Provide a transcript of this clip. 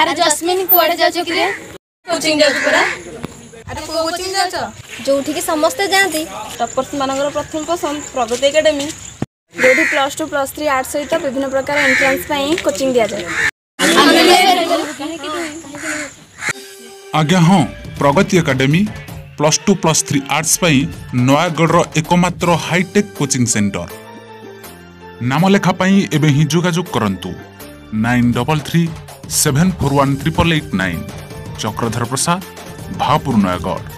अरे जस्मिन कुआडे जाछो किरे कोचिंग जाछो परा अरे कोचिंग जाछो जोठी के समस्त जांती टॉपर्स मानकर प्रथम पसंद प्रगति एकेडमी जोठी प्लस 2 प्लस 3 आर्ट सहित विभिन्न प्रकार एंट्रेंस पई कोचिंग दिया जाय आज्ञा हाँ Pragati academy plus two plus three arts Nayagarh एकम्र hi-tech coaching centre नामलेखापी एवं ही जोजुग करूँ nine double three seven four one triple eight nine Chakradhar Prasad Bhapur Nayagarh